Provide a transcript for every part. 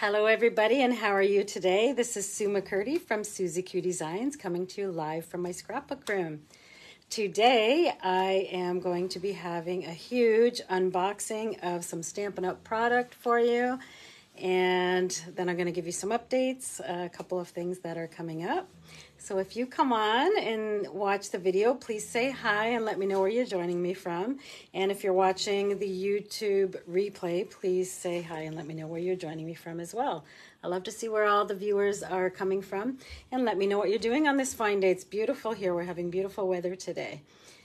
Hello, everybody, and how are you today? This is Sue McCurdy from Susie Q Designs coming to you live from my scrapbook room. Today, I am going to be having a huge unboxing of some Stampin' Up! product for you, and then I'm going to give you some updates, a couple of things that are coming up. So if you come on and watch the video, please say hi and let me know where you're joining me from. And if you're watching the YouTube replay, please say hi and let me know where you're joining me from as well. I love to see where all the viewers are coming from and let me know what you're doing on this fine day. It's beautiful here. We're having beautiful weather today.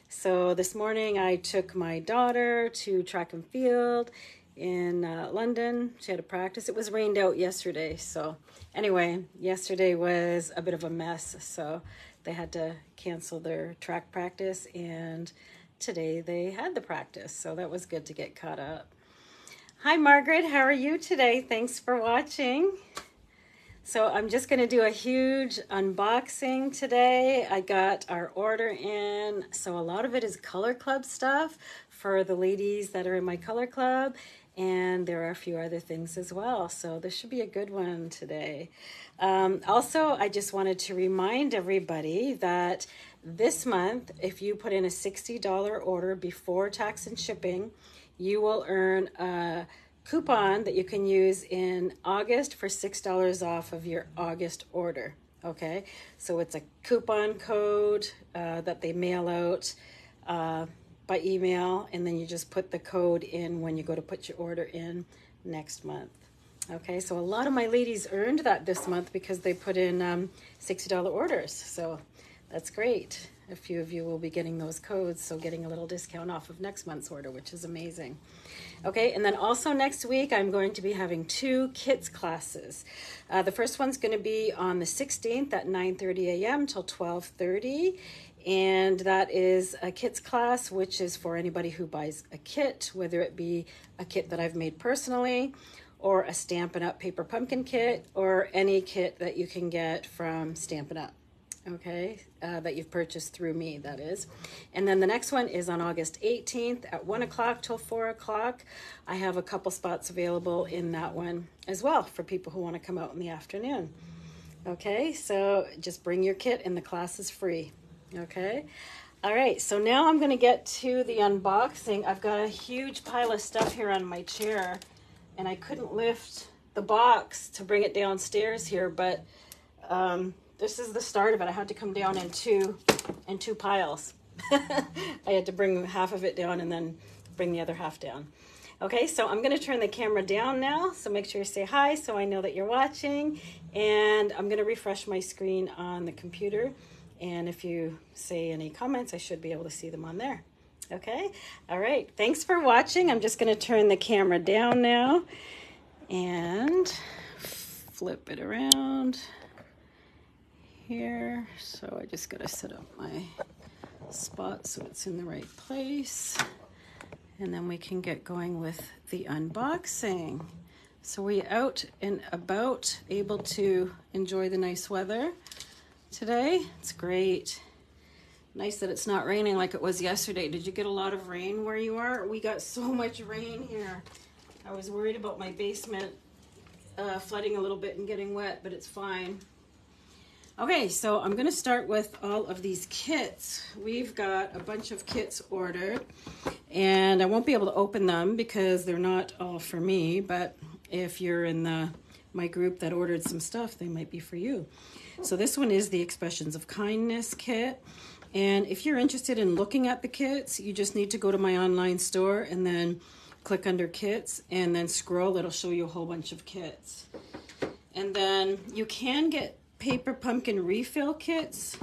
So this morning I took my daughter to track and field in uh, London. She had a practice. It was rained out yesterday. So anyway, yesterday was a bit of a mess. So they had to cancel their track practice and today they had the practice. So that was good to get caught up. Hi, Margaret. How are you today? Thanks for watching. So I'm just going to do a huge unboxing today. I got our order in. So a lot of it is Color Club stuff for the ladies that are in my Color Club and there are a few other things as well. So this should be a good one today. Um, also, I just wanted to remind everybody that this month, if you put in a $60 order before tax and shipping, you will earn a coupon that you can use in August for $6 off of your August order. Okay, so it's a coupon code uh, that they mail out. Uh, by email, and then you just put the code in when you go to put your order in next month. Okay, so a lot of my ladies earned that this month because they put in um, $60 orders. So that's great. A few of you will be getting those codes, so getting a little discount off of next month's order, which is amazing. Okay, and then also next week, I'm going to be having two kits classes. Uh, the first one's going to be on the 16th at 9.30 a.m. till 12.30, and that is a kits class, which is for anybody who buys a kit, whether it be a kit that I've made personally, or a Stampin' Up! Paper Pumpkin kit, or any kit that you can get from Stampin' Up! okay, uh, that you've purchased through me, that is. And then the next one is on August 18th at 1 o'clock till 4 o'clock. I have a couple spots available in that one as well for people who want to come out in the afternoon. Okay, so just bring your kit and the class is free. Okay. All right, so now I'm going to get to the unboxing. I've got a huge pile of stuff here on my chair, and I couldn't lift the box to bring it downstairs here, but um, this is the start of it. I had to come down in two, in two piles. I had to bring half of it down and then bring the other half down. Okay, so I'm going to turn the camera down now, so make sure you say hi so I know that you're watching, and I'm going to refresh my screen on the computer. And if you say any comments, I should be able to see them on there. Okay, all right. Thanks for watching. I'm just going to turn the camera down now and flip it around here. So I just got to set up my spot so it's in the right place. And then we can get going with the unboxing. So we out and about, able to enjoy the nice weather today. It's great. Nice that it's not raining like it was yesterday. Did you get a lot of rain where you are? We got so much rain here. I was worried about my basement uh, flooding a little bit and getting wet, but it's fine. Okay, so I'm going to start with all of these kits. We've got a bunch of kits ordered, and I won't be able to open them because they're not all for me, but if you're in the my group that ordered some stuff, they might be for you. So this one is the Expressions of Kindness kit. And if you're interested in looking at the kits, you just need to go to my online store and then click under kits and then scroll. It'll show you a whole bunch of kits. And then you can get paper pumpkin refill kits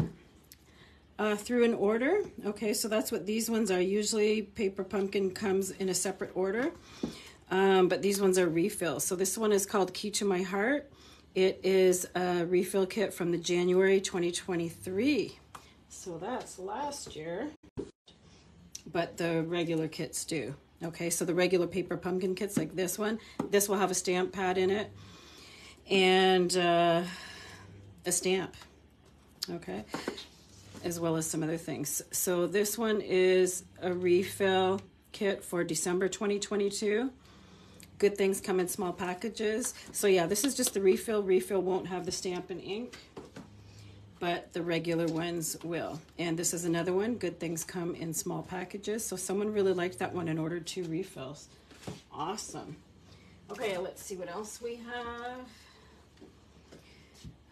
uh, through an order. Okay, so that's what these ones are. Usually paper pumpkin comes in a separate order, um, but these ones are refills. So this one is called Key to My Heart. It is a refill kit from the January 2023. So that's last year, but the regular kits do. Okay, so the regular paper pumpkin kits like this one, this will have a stamp pad in it and uh, a stamp. Okay, as well as some other things. So this one is a refill kit for December 2022 good things come in small packages. So yeah, this is just the refill. Refill won't have the stamp and ink, but the regular ones will. And this is another one. Good things come in small packages. So someone really liked that one and ordered two refills. Awesome. Okay, let's see what else we have.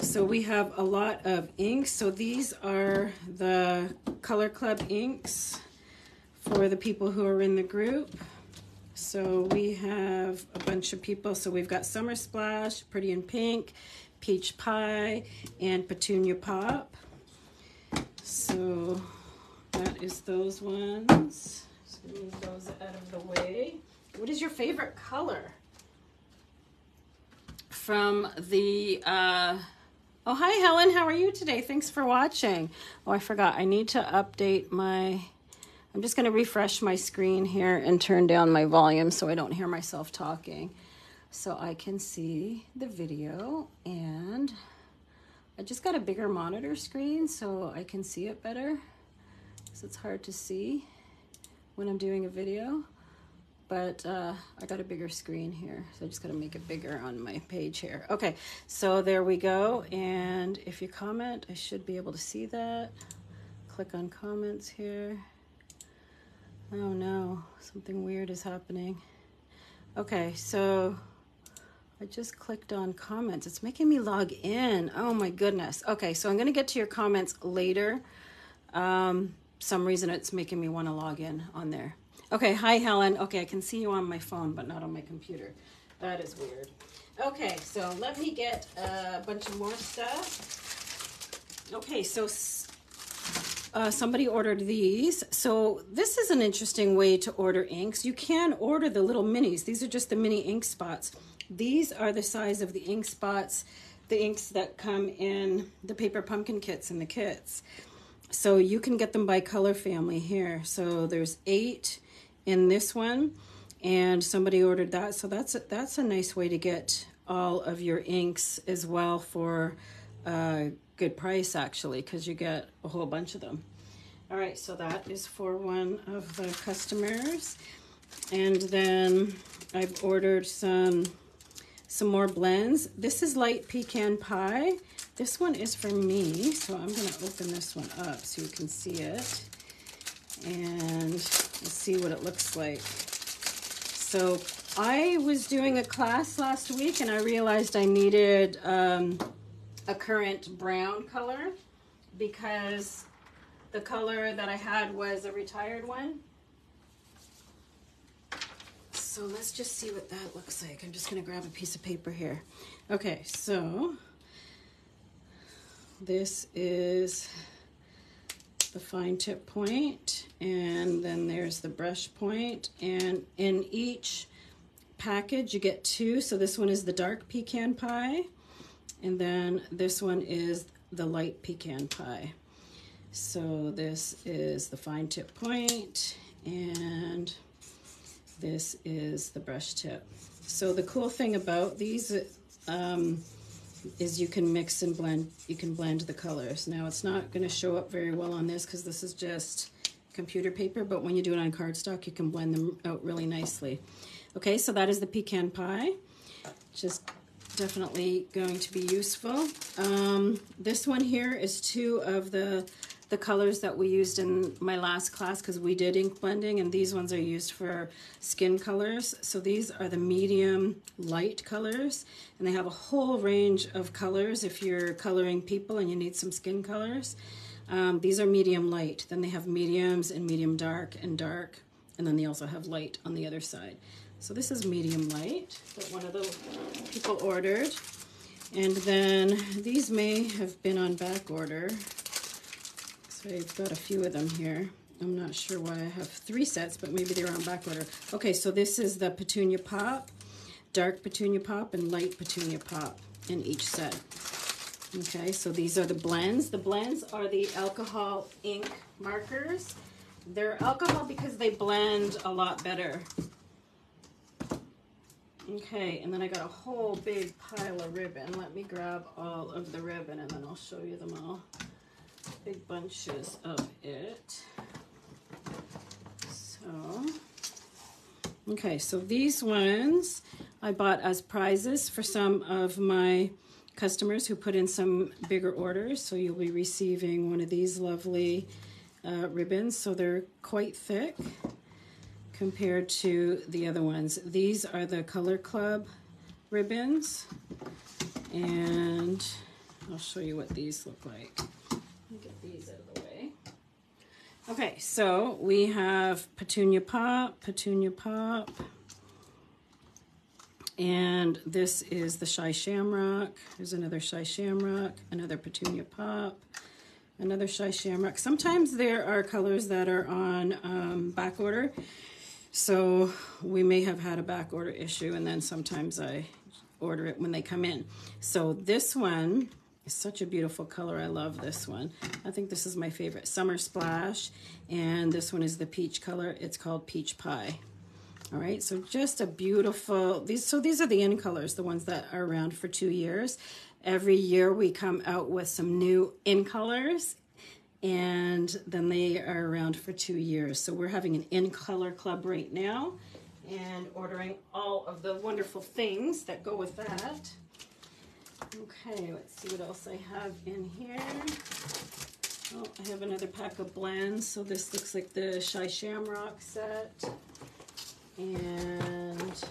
So we have a lot of inks. So these are the Color Club inks for the people who are in the group. So we have a bunch of people. So we've got Summer Splash, Pretty in Pink, Peach Pie, and Petunia Pop. So that is those ones. Just move those out of the way. What is your favorite color? From the, uh, oh, hi Helen, how are you today? Thanks for watching. Oh, I forgot, I need to update my, I'm just gonna refresh my screen here and turn down my volume so I don't hear myself talking. So I can see the video and I just got a bigger monitor screen so I can see it better. So it's hard to see when I'm doing a video but uh, I got a bigger screen here, so I just got to make it bigger on my page here. Okay, so there we go, and if you comment, I should be able to see that. Click on comments here. Oh no, something weird is happening. Okay, so I just clicked on comments. It's making me log in. Oh my goodness. Okay, so I'm going to get to your comments later. Um, some reason it's making me want to log in on there. Okay, hi Helen. Okay, I can see you on my phone, but not on my computer. That is weird. Okay, so let me get a bunch of more stuff. Okay, so uh, somebody ordered these. So this is an interesting way to order inks. You can order the little minis. These are just the mini ink spots. These are the size of the ink spots, the inks that come in the paper pumpkin kits and the kits. So you can get them by color family here. So there's eight, in this one and somebody ordered that so that's a, that's a nice way to get all of your inks as well for a good price actually because you get a whole bunch of them. All right so that is for one of the customers. And then I've ordered some some more blends. This is light pecan pie. This one is for me so I'm going to open this one up so you can see it and see what it looks like. So I was doing a class last week and I realized I needed um, a current brown color because the color that I had was a retired one. So let's just see what that looks like. I'm just gonna grab a piece of paper here. Okay, so this is the fine tip point and then there's the brush point and in each package you get two so this one is the dark pecan pie and then this one is the light pecan pie so this is the fine tip point and this is the brush tip so the cool thing about these um, is you can mix and blend, you can blend the colors. Now it's not going to show up very well on this because this is just computer paper, but when you do it on cardstock, you can blend them out really nicely. Okay, so that is the pecan pie. Just definitely going to be useful. Um, this one here is two of the the colors that we used in my last class because we did ink blending and these ones are used for skin colors. So these are the medium light colors and they have a whole range of colors if you're coloring people and you need some skin colors. Um, these are medium light. Then they have mediums and medium dark and dark and then they also have light on the other side. So this is medium light that one of the people ordered. And then these may have been on back order. So I've got a few of them here. I'm not sure why I have three sets, but maybe they're on back order. Okay, so this is the Petunia Pop, dark Petunia Pop, and light Petunia Pop in each set. Okay, so these are the blends. The blends are the alcohol ink markers. They're alcohol because they blend a lot better. Okay, and then I got a whole big pile of ribbon. Let me grab all of the ribbon and then I'll show you them all big bunches of it. So, okay, so these ones I bought as prizes for some of my customers who put in some bigger orders. So you'll be receiving one of these lovely uh, ribbons. So they're quite thick compared to the other ones. These are the Color Club ribbons. And I'll show you what these look like. Get these out of the way. Okay, so we have Petunia Pop, Petunia Pop, and this is the Shy Shamrock. There's another Shy Shamrock, another Petunia Pop, another Shy Shamrock. Sometimes there are colors that are on um, back order. So we may have had a back order issue and then sometimes I order it when they come in. So this one is such a beautiful color. I love this one. I think this is my favorite. Summer Splash. And this one is the peach color. It's called Peach Pie. All right, so just a beautiful, these. so these are the in colors, the ones that are around for two years. Every year we come out with some new in colors and then they are around for two years. So we're having an in color club right now and ordering all of the wonderful things that go with that. Okay, let's see what else I have in here. Oh, I have another pack of blends. So this looks like the Shy Shamrock set. And,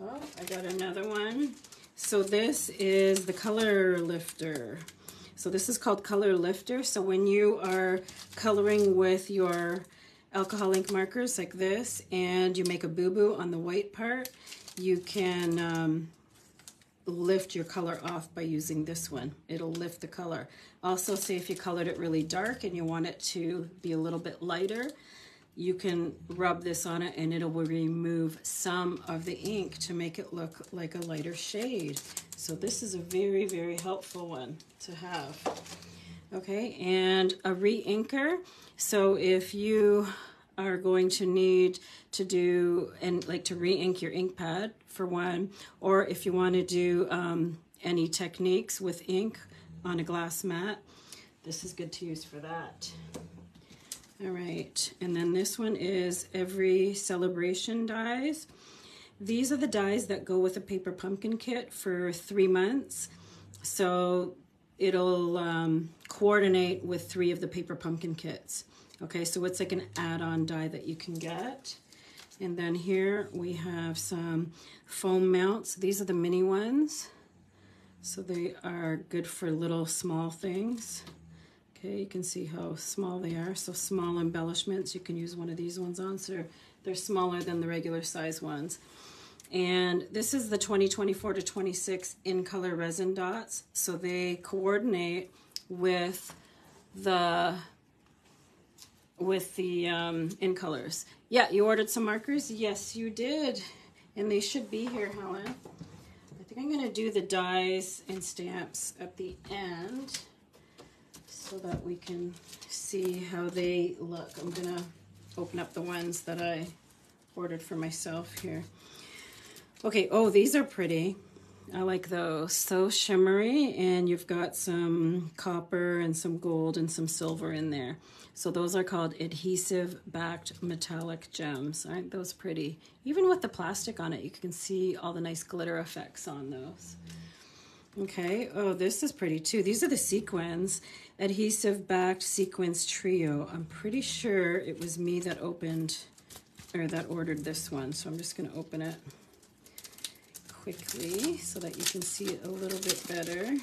oh, I got another one. So this is the Color Lifter. So this is called Color Lifter. So when you are coloring with your alcohol ink markers like this and you make a boo-boo on the white part, you can um, lift your color off by using this one. It'll lift the color. Also, say if you colored it really dark and you want it to be a little bit lighter, you can rub this on it and it'll remove some of the ink to make it look like a lighter shade. So this is a very, very helpful one to have. Okay, and a re-inker. So if you are going to need to do and like to re-ink your ink pad for one, or if you want to do um, any techniques with ink on a glass mat, this is good to use for that. All right, and then this one is every celebration dies. These are the dies that go with a paper pumpkin kit for three months. So it'll um, coordinate with three of the paper pumpkin kits. Okay, so it's like an add-on die that you can get. And then here we have some foam mounts. These are the mini ones. So they are good for little small things. Okay, you can see how small they are. So small embellishments, you can use one of these ones on. So they're smaller than the regular size ones. And this is the 2024 to 26 in color resin dots. So they coordinate with the with the um, in colors. Yeah, you ordered some markers? Yes, you did. And they should be here, Helen. I think I'm going to do the dies and stamps at the end so that we can see how they look. I'm gonna open up the ones that I ordered for myself here. Okay, oh, these are pretty. I like those. So shimmery, and you've got some copper and some gold and some silver in there. So those are called adhesive backed metallic gems. Aren't those pretty? Even with the plastic on it, you can see all the nice glitter effects on those. Okay, oh, this is pretty too. These are the sequins, adhesive backed sequins trio. I'm pretty sure it was me that opened or that ordered this one. So I'm just gonna open it quickly so that you can see it a little bit better.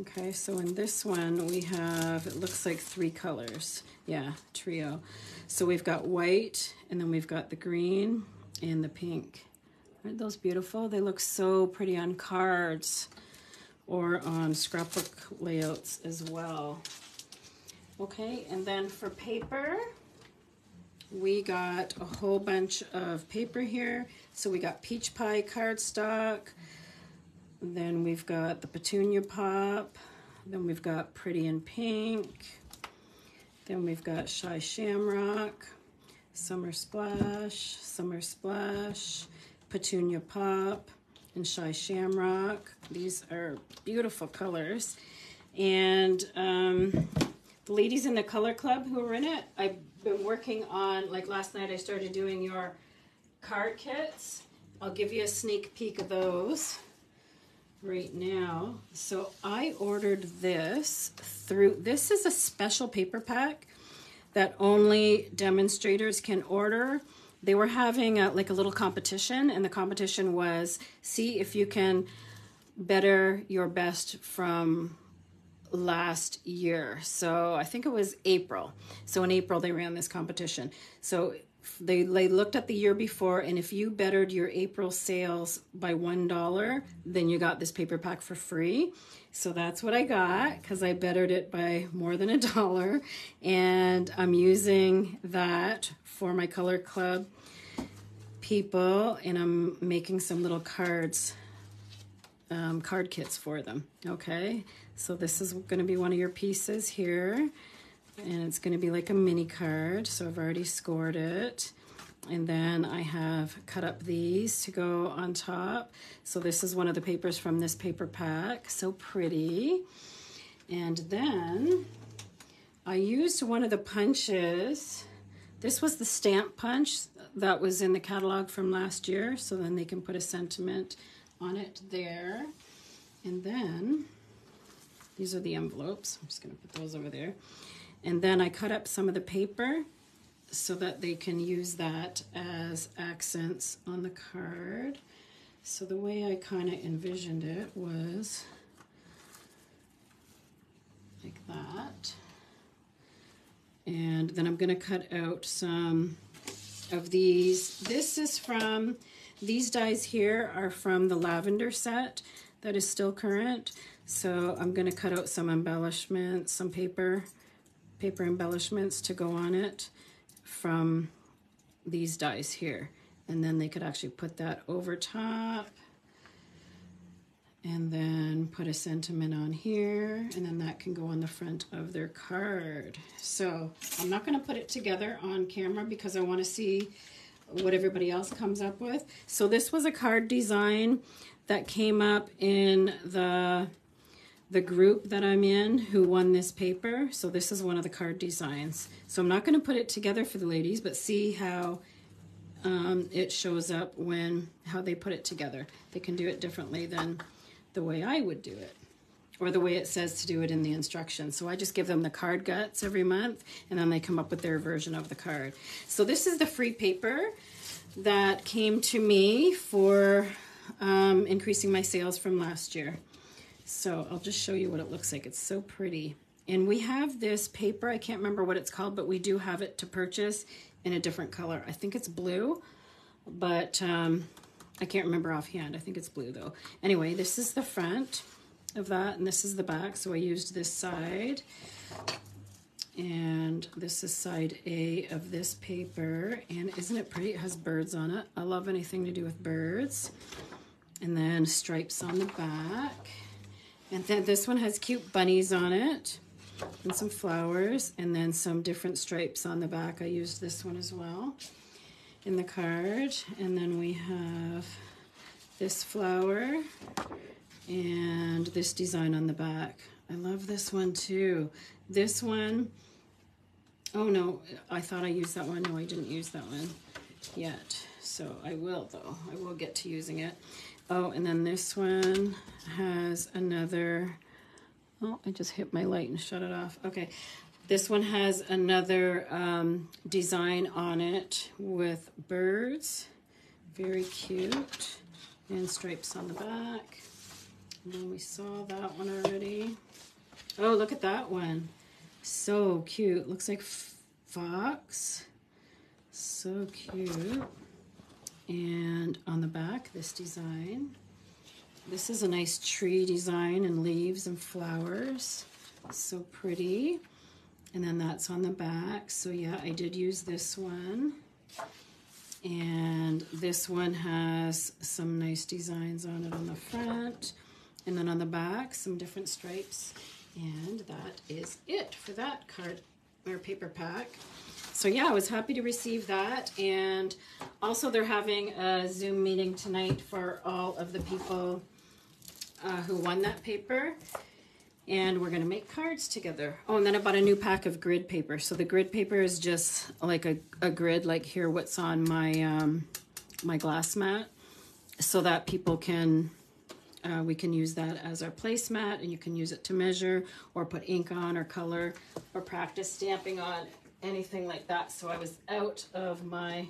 Okay, so in this one we have, it looks like three colors. Yeah, trio. So we've got white and then we've got the green and the pink. Aren't those beautiful? They look so pretty on cards or on scrapbook layouts as well. Okay, and then for paper, we got a whole bunch of paper here. So we got peach pie cardstock, then we've got the petunia pop, then we've got pretty in pink, then we've got shy shamrock, summer splash, summer splash, Petunia Pop, and Shy Shamrock. These are beautiful colors. And um, the ladies in the color club who are in it, I've been working on, like last night I started doing your card kits. I'll give you a sneak peek of those right now. So I ordered this through, this is a special paper pack that only demonstrators can order. They were having a, like a little competition and the competition was see if you can better your best from last year. So I think it was April. So in April they ran this competition. So they, they looked at the year before and if you bettered your April sales by $1, then you got this paper pack for free. So that's what I got because I bettered it by more than a dollar. And I'm using that for my Color Club people and I'm making some little cards, um, card kits for them. Okay, so this is going to be one of your pieces here and it's going to be like a mini card. So I've already scored it. And then I have cut up these to go on top. So this is one of the papers from this paper pack. So pretty. And then I used one of the punches. This was the stamp punch that was in the catalog from last year. So then they can put a sentiment on it there. And then these are the envelopes. I'm just going to put those over there. And then I cut up some of the paper so that they can use that as accents on the card. So the way I kind of envisioned it was like that. And then I'm going to cut out some of these. This is from, these dies here are from the lavender set that is still current. So I'm going to cut out some embellishments, some paper paper embellishments to go on it from these dies here. And then they could actually put that over top and then put a sentiment on here and then that can go on the front of their card. So I'm not gonna put it together on camera because I wanna see what everybody else comes up with. So this was a card design that came up in the the group that I'm in who won this paper. So this is one of the card designs. So I'm not going to put it together for the ladies, but see how um, it shows up when, how they put it together. They can do it differently than the way I would do it or the way it says to do it in the instructions. So I just give them the card guts every month and then they come up with their version of the card. So this is the free paper that came to me for um, increasing my sales from last year. So I'll just show you what it looks like. It's so pretty. And we have this paper, I can't remember what it's called, but we do have it to purchase in a different color. I think it's blue, but um, I can't remember offhand. I think it's blue though. Anyway, this is the front of that and this is the back. So I used this side and this is side A of this paper. And isn't it pretty? It has birds on it. I love anything to do with birds. And then stripes on the back. And then this one has cute bunnies on it and some flowers and then some different stripes on the back. I used this one as well in the card. And then we have this flower and this design on the back. I love this one too. This one, oh no, I thought I used that one. No, I didn't use that one yet. So I will though, I will get to using it. Oh, and then this one has another, oh, I just hit my light and shut it off. Okay, this one has another um, design on it with birds. Very cute. And stripes on the back. And then we saw that one already. Oh, look at that one. So cute. Looks like fox. So cute. And on the back, this design. This is a nice tree design and leaves and flowers. So pretty. And then that's on the back. So yeah, I did use this one. And this one has some nice designs on it on the front. And then on the back, some different stripes. And that is it for that card or paper pack so yeah, I was happy to receive that. And also they're having a Zoom meeting tonight for all of the people uh, who won that paper. And we're gonna make cards together. Oh, and then I bought a new pack of grid paper. So the grid paper is just like a, a grid, like here what's on my um, my glass mat so that people can uh, we can use that as our placemat and you can use it to measure or put ink on or color or practice stamping on anything like that. So I was out of my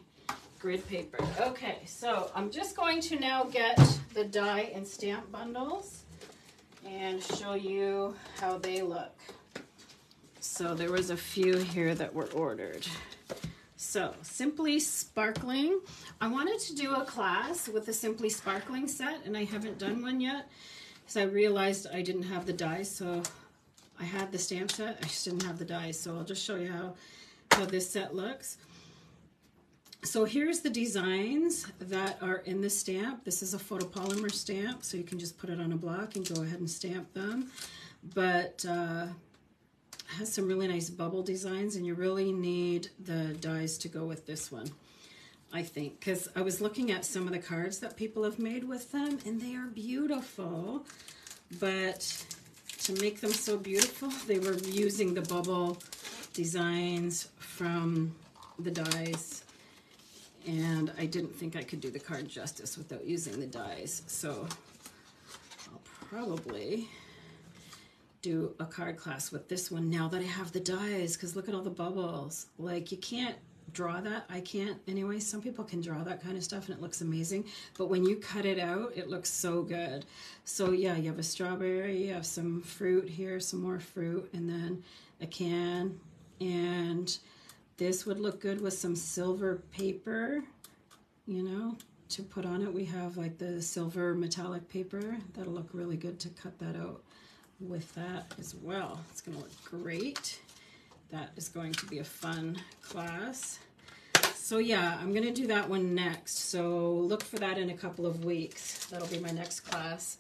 grid paper. Okay, so I'm just going to now get the die and stamp bundles and show you how they look. So there was a few here that were ordered. So Simply Sparkling. I wanted to do a class with the Simply Sparkling set and I haven't done one yet because I realized I didn't have the dies. So I had the stamp set, I just didn't have the dies. So I'll just show you how, how this set looks. So here's the designs that are in the stamp. This is a photopolymer stamp, so you can just put it on a block and go ahead and stamp them. But uh, has some really nice bubble designs, and you really need the dies to go with this one, I think. Because I was looking at some of the cards that people have made with them, and they are beautiful. But to make them so beautiful, they were using the bubble designs from the dies and I didn't think I could do the card justice without using the dies. So I'll probably do a card class with this one now that I have the dies because look at all the bubbles. Like you can't draw that. I can't anyway. Some people can draw that kind of stuff and it looks amazing. But when you cut it out, it looks so good. So yeah, you have a strawberry, you have some fruit here, some more fruit, and then a can. And this would look good with some silver paper, you know, to put on it. We have like the silver metallic paper. That'll look really good to cut that out with that as well. It's gonna look great. That is going to be a fun class. So yeah, I'm gonna do that one next. So look for that in a couple of weeks. That'll be my next class.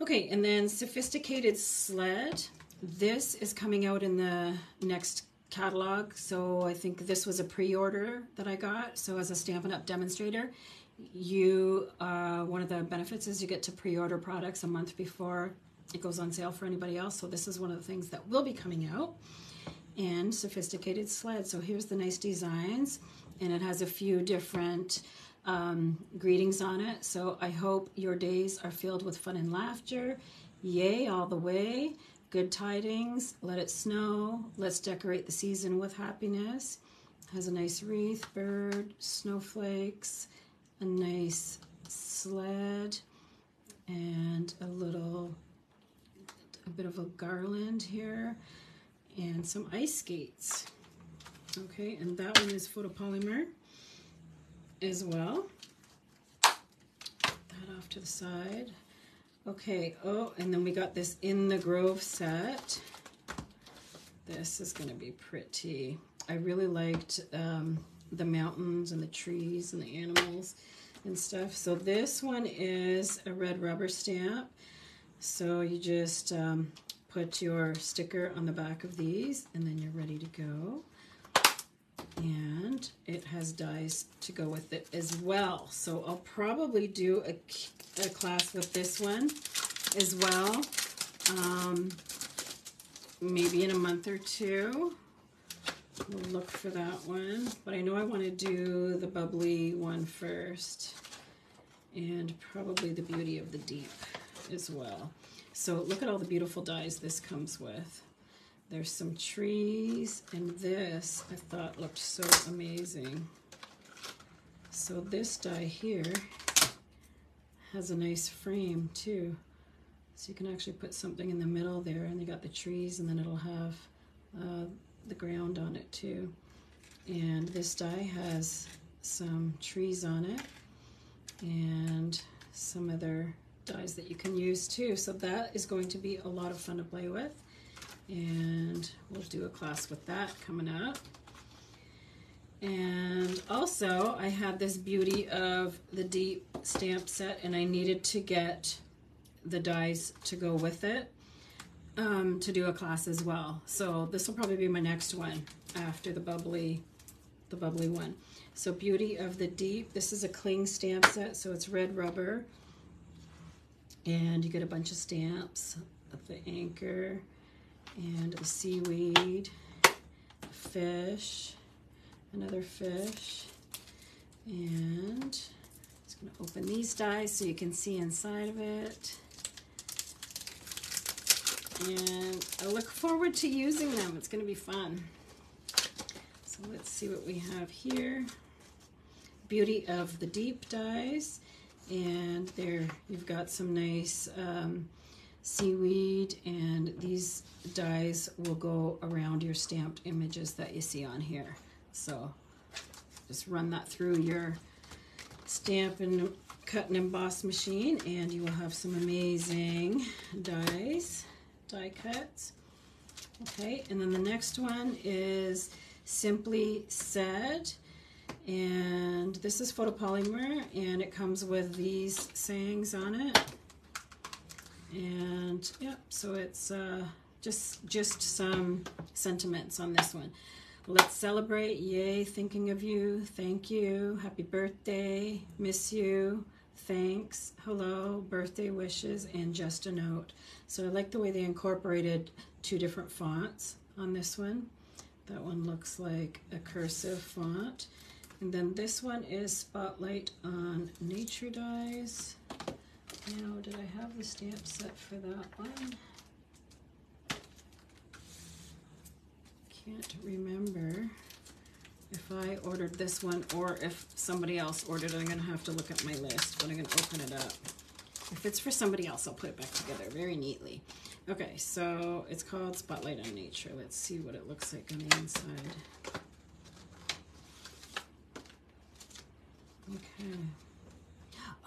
Okay, and then Sophisticated Sled. This is coming out in the next catalog. So I think this was a pre-order that I got. So as a Stampin' Up! demonstrator, you uh, one of the benefits is you get to pre-order products a month before it goes on sale for anybody else. So this is one of the things that will be coming out. And Sophisticated Sled. So here's the nice designs. And it has a few different um, greetings on it. So I hope your days are filled with fun and laughter. Yay all the way. Good tidings, let it snow, let's decorate the season with happiness. Has a nice wreath, bird, snowflakes, a nice sled, and a little, a bit of a garland here, and some ice skates. Okay, and that one is photopolymer as well. That off to the side. Okay, oh, and then we got this In the Grove set. This is going to be pretty. I really liked um, the mountains and the trees and the animals and stuff. So this one is a red rubber stamp. So you just um, put your sticker on the back of these and then you're ready to go. And it has dies to go with it as well. So I'll probably do a a class with this one as well. Um, maybe in a month or two. We'll look for that one. But I know I want to do the bubbly one first. And probably the beauty of the deep as well. So look at all the beautiful dies this comes with. There's some trees, and this I thought looked so amazing. So this die here has a nice frame too. So you can actually put something in the middle there and you got the trees and then it'll have uh, the ground on it too. And this die has some trees on it and some other dies that you can use too. So that is going to be a lot of fun to play with. And we'll do a class with that coming up. And also, I had this beauty of the deep stamp set, and I needed to get the dies to go with it um, to do a class as well. So this will probably be my next one after the bubbly, the bubbly one. So Beauty of the Deep. This is a cling stamp set, so it's red rubber. And you get a bunch of stamps of the anchor and a seaweed, a fish, another fish, And I'm just to open these dies so you can see inside of it. And I look forward to using them. It's going to be fun. So let's see what we have here. Beauty of the Deep dies. And there you've got some nice um, seaweed and these dies will go around your stamped images that you see on here. So just run that through your stamp and cut and emboss machine and you will have some amazing dies, die cuts. Okay, and then the next one is Simply Said. And this is photopolymer and it comes with these sayings on it. And yeah, so it's uh, just just some sentiments on this one. Let's celebrate. Yay, thinking of you. Thank you. Happy birthday. Miss you. Thanks. Hello. Birthday wishes and just a note. So I like the way they incorporated two different fonts on this one. That one looks like a cursive font. And then this one is Spotlight on Nature Dies. Now, did I have the stamp set for that one? Can't remember if I ordered this one or if somebody else ordered it. I'm gonna have to look at my list, but I'm gonna open it up. If it's for somebody else, I'll put it back together very neatly. Okay, so it's called Spotlight on Nature. Let's see what it looks like on the inside. Okay.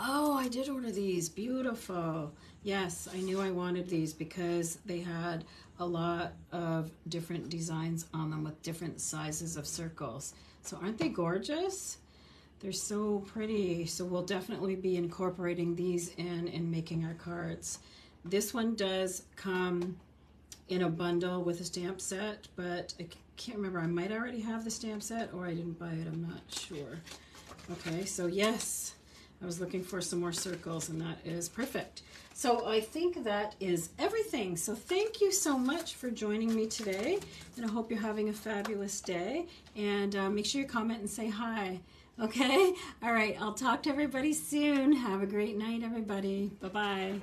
Oh, I did order these. Beautiful. Yes, I knew I wanted these because they had a lot of different designs on them with different sizes of circles. So aren't they gorgeous? They're so pretty. So we'll definitely be incorporating these in and making our cards. This one does come in a bundle with a stamp set, but I can't remember. I might already have the stamp set or I didn't buy it. I'm not sure. Okay, so yes, I was looking for some more circles and that is perfect. So I think that is everything. So thank you so much for joining me today and I hope you're having a fabulous day and uh, make sure you comment and say hi. Okay? All right, I'll talk to everybody soon. Have a great night, everybody. Bye-bye.